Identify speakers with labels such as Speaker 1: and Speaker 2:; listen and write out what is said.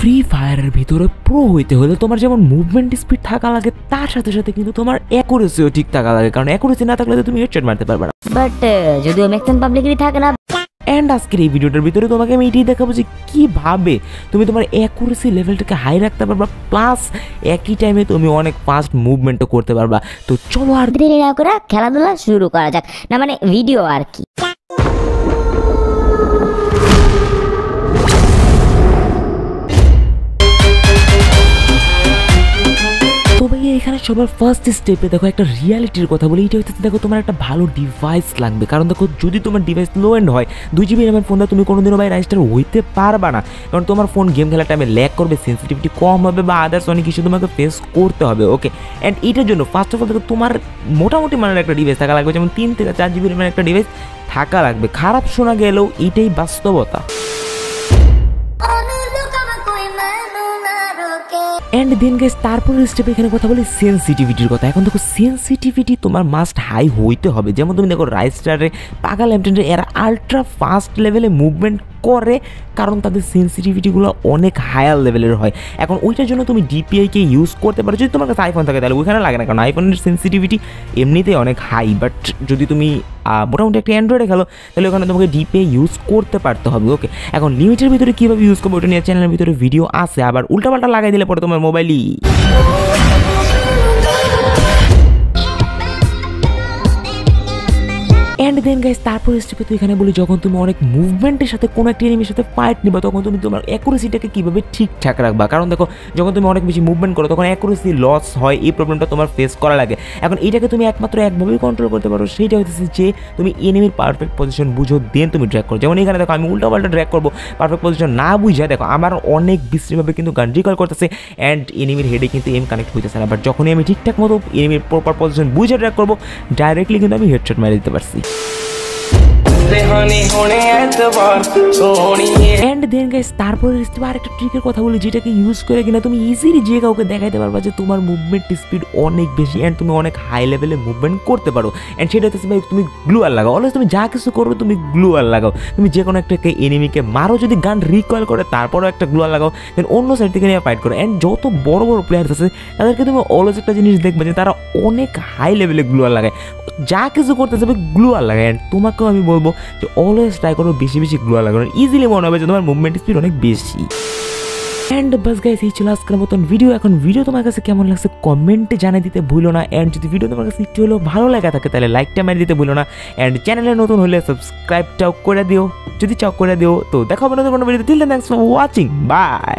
Speaker 1: Free ফায়ারের ভিতরে pro হইতে হলে তোমার যেমন মুভমেন্ট স্পিড থাকা লাগে তার সাথে সাথে কিন্তু তোমার অ্যাকুরেসিও ঠিক থাকা লাগে। কারণ অ্যাকুরেসি না থাকলে তো তুমি হেডশট মারতে পারবে না।
Speaker 2: বাট যদিও ম্যাক্সিমাম পাবলিকেরই থাকে না
Speaker 1: অ্যান্ড আজকের এই ভিডিওটার ভিতরে তোমাকে আমি এটাই দেখাবো যে কীভাবে তুমি তোমার অ্যাকুরেসি লেভেলটাকে হাই রাখতে পারবা প্লাস একই টাইমে তুমি অনেক ফাস্ট মুভমেন্টও করতে পারবা। তো চলো আর
Speaker 2: দেরি না করে খেলাধুলা শুরু করা যাক। না মানে ভিডিও আর কি।
Speaker 1: সবার ফার্স্ট স্টেপে দেখো একটা রিয়ালিটির কথা বলি। এটা হচ্ছে দেখো তোমার একটা ভালো ডিভাইস লাগবে। কারণ দেখো যদি তোমার ডিভাইস লো এন্ড হয়, দুই জিবি র্যামের ফোনটা তুমি কোনোদিনও ভাই রাইস্টার হইতে পারবা না। কারণ তোমার ফোন গেম খেলার টাইমে ল্যাক করবে সেন্সিটিভিটি কম হবে বা আদার্স অনেক কিছু তোমাকে ফেস করতে হবে ওকে অ্যান্ড এটার জন্য ফার্স্ট অফ অল দেখো তোমার মোটামুটি মানের একটা ডিভাইস থাকা লাগবে। যেমন তিন থেকে চার জিবি র্যামের একটা ডিভাইস থাকা লাগবে। খারাপ শোনা গেলেও এটাই বাস্তবতা। অ্যান্ড দেন গেস তারপরের স্টেপে এখানে কথা বলি সেন্সিটিভিটির কথা। এখন দেখো সেন্সিটিভিটি তোমার মাস্ট হাই হইতে হবে। যেমন তুমি দেখো রাইস্টারে পাগাল এমটেন্ডে এরা আলট্রা ফাস্ট লেভেলে মুভমেন্ট করে, কারণ তাদের সেন্সিটিভিটিগুলো অনেক হায়ার লেভেলের হয়। এখন ওইটার জন্য তুমি ডিপিআইকে ইউজ করতে পারো। যদি তোমার কাছে আইফোন থাকে, তাহলে ওইখানে লাগে না। কারণ আইফোনের সেন্সিটিভিটি এমনিতেই অনেক হাই বাট যদি তুমি মোটামুটি একটা অ্যান্ড্রয়েডে খেলো, তাহলে ওখানে তোমাকে ডিপিআই ইউজ করতে পারতে হবে ওকে এখন লিমিটের ভিতরে কীভাবে ইউজ করব? ওটা নিয়ে চ্যানেলের ভিতরে ভিডিও আছে, আবার উল্টাপাল্টা লাগাই দিলে পরে তোমার মোবাইলই অ্যান্ড দেন গাইস তারপর স্টেপে তো এখানে বলি, যখন তুমি অনেক মুভমেন্টের সাথে কোনো একটা এনিমির সাথে ফাইট নিবা, তখন তুমি তোমার অ্যাকুরেসিটাকে কীভাবে ঠিকঠাক রাখবা? কারণ দেখো, যখন তুমি অনেক বেশি মুভমেন্ট করো, তখন অ্যাকুরেসি লস হয়, এই প্রবলেমটা তোমার ফেস করা লাগে। এখন এটাকে তুমি একমাত্র একভাবেই কন্ট্রোল করতে পারো, সেইটা হচ্ছে যে, তুমি এনিমির পারফেক্ট পজিশন বুঝো দেন তুমি ড্র্যাক করো। যেমন এখানে দেখো, আমি উল্টা পাল্টা ড্র্যাক করব পারফেক্ট পজিশন না বুঝে দেখো, আমার অনেক বিশ্রীভাবে কিন্তু গান রিকল করতেছে অ্যান্ড এনিমির হেডে কিন্তু এম কানেক্ট হইতেছে না। বাট যখনই আমি ঠিকঠাক মতো এনিমির প্রপার পজিশন বুঝে ড্র্যাক করব ডাইরেক্টলি কিন্তু আমি হেডশট মেরে দিতে পারছি। অ্যান্ড দেন গাইস তারপরে আর একটা ট্রিকের কথা বলি, যেটাকে ইউজ করে কিনা তুমি ইজিলি যে কাউকে দেখাইতে পারবা যে তোমার মুভমেন্ট স্পিড অনেক বেশি অ্যান্ড তুমি অনেক হাই লেভেলে মুভমেন্ট করতে পারো। অ্যান্ড সেটা হচ্ছে ভাই, তুমি গ্লুয়ার লাগাও। অলওয়েজ তুমি যা কিছু করবে, তুমি গ্লুয়ার লাগাও। তুমি যে কোনো একটা এনিমিকে মারো, যদি গান রিকয়েল করে, তারপরও একটা গ্লুয়ার লাগাও। দেন অন্য সাইড থেকে নিয়ে ফাইট করো। অ্যান্ড যত বড় বড় প্লেয়ার্স আছে, তাদেরকে তুমি অলওয়েজ একটা জিনিস দেখবে যে তারা অনেক হাই লেভেলে গ্লুয়ার লাগায়। যা কিছু করতে যাবে গ্লুয়ার লাগায়। অ্যান্ড তোমাকেও আমি বলব যে অলওয়েজ ট্রাই করো বেশি বেশি গ্লুয়ার লাগানো ইজিলি মনে হবে যে তোমার মুভমেন্ট স্পিড অনেক বেশি। অ্যান্ড বাস গাইস এই ছিল আজকের মতন ভিডিও এখন ভিডিও তোমার কাছে কেমন লাগছে কমেন্টে জানিয়ে দিতে ভুলো না। অ্যান্ড যদি ভিডিও তোমার কাছে একটু হলেও ভালো লাগা থাকে, তাহলে লাইকটা মেরে দিতে ভুলো না। অ্যান্ড চ্যানেলে নতুন হলে সাবস্ক্রাইবটাও করে দিও। যদি চাও করে দিও, তো দেখা হবে নতুন ভিডিও দিলে থ্যাংকস ফর ওয়াচিং বাই